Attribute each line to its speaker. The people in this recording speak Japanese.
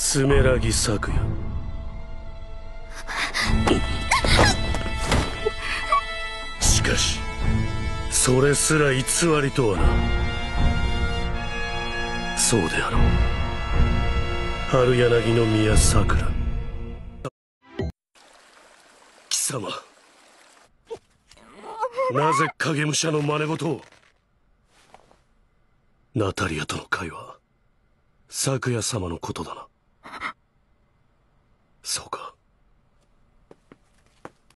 Speaker 1: スメラギ作夜しかしそれすら偽りとはな。そうであろう。春柳の宮桜。貴様。なぜ影武者の真似事を。ナタリアとの会話。昨夜様のことだな。